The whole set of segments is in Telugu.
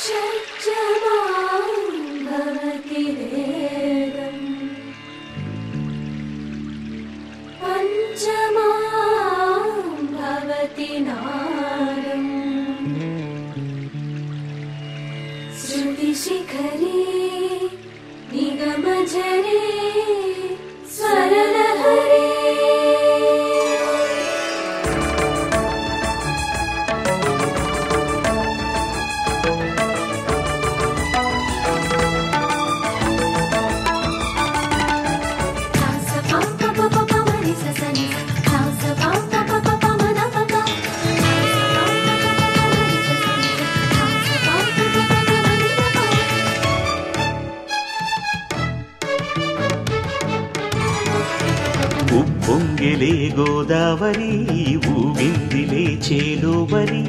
पञ्चमां भवति पञ्चमां भवति नादम् श्रुतिशिखरे निगमझरे स्वरलहरे ఉప్పొంగిలే గోదావరి ఊగిందిలే చేలోవరి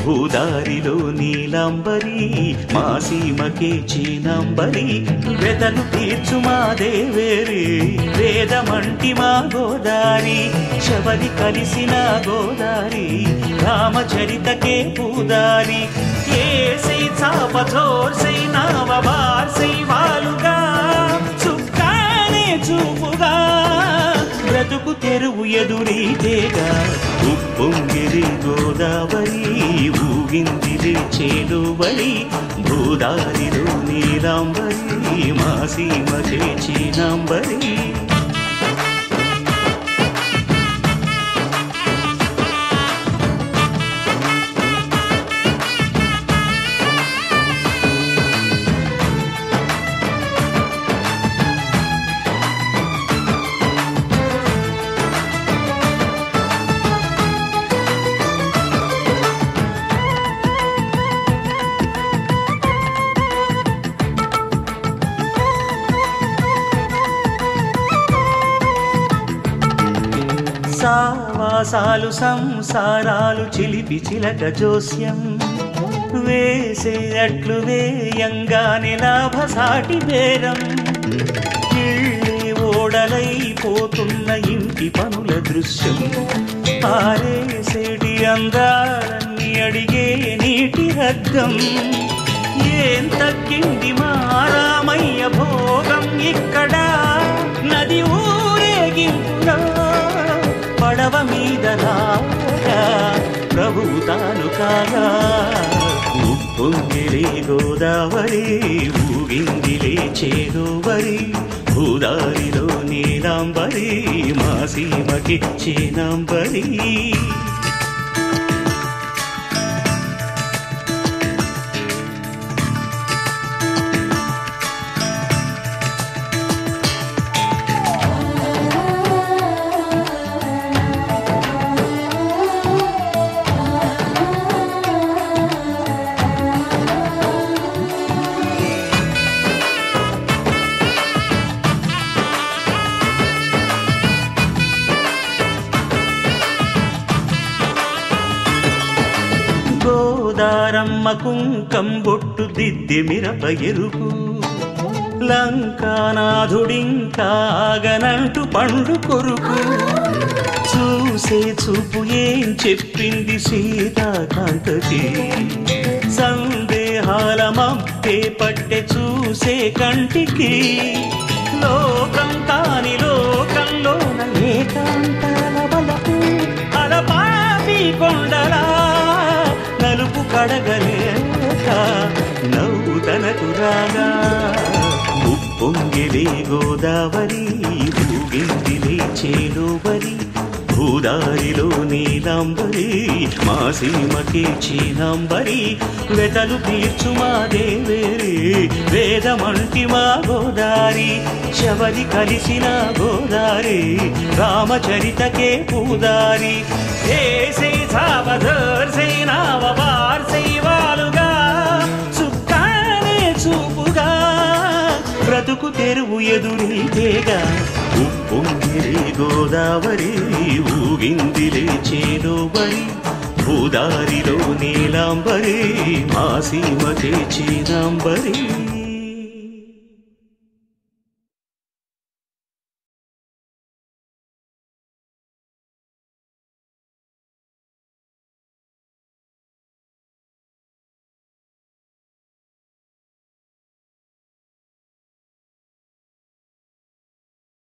భూదారిలో నీలంబరి మా సీమకే చీనంబరి వెదలు తీర్చు మా దేవేరి వేదమంటి మా గోదారి శబరి కలిసిన గోదారి రామచరితకే పూదారి. ఏ సై చాపథోర్ ఏసై చాపచోర్సై నావబార్సై వాలుగా బ్రతుకు తెరువు ఎదురీతేగా ఉప్పొంగిరి గోదావరి ఊగిందిరి చేలువరి భూదారిలో నీలాంబరి మా సీమ చేచినాంబరి సావాసాలు సంసారాలు చిలిపి చిలక జోస్యం. వేసే అట్లు వేయంగానే లాభసాటి బేరం. ఓడలైపోతున్న ఇంటి పనుల దృశ్యం. పారేసేటి అందాలన్నీ అడిగే నీటి రగ్గం. ఏం తగ్గింది మారామయ్య భోగం? ఇక్కడ నది ఊరేగింపులో మానవ మీద ప్రభువు తాను కాగా. ఉప్పొంగిలే గోదావరి ఊగిందిలే చేదోవరి భూదారిలో నీలాంబరి మా సీమకి చీనాంబరి గోదారమ్మ కుంకం బొట్టు దిద్ది మిరప ఎరుపు. లంకానాథుడింకాగనంటు పండు కొరుకు. చూసే చూపు ఏం చెప్పింది సీతాకాంతకి. సందేహాల మప్పే పట్టె చూసే కంటికి. లోకం కాని లోకంలోన ఏకాంతాల బలపు అలపాపి కొండలా నలుపు నవ్వు తనకు రాగా. ఉప్పొంగిలే గోదావరి ఊగిందిలే చేలోవరి భూదారిలో నీలాంబరి మా సీమకే చీనాంబరి వెతలు తీర్చు మా దేవేరి వేదమంటి మా గోదారి శబరి కలిసిన గోదారి రామచరితకే పూదారి. ఏసై సావధర్సై ఎదురీతేగా ఉప్పొంగిరే గోదావరి ఊగిందిలే చేలోబరి భూదారిలో నీలాంబరి మా సీమకే చీనాంబరి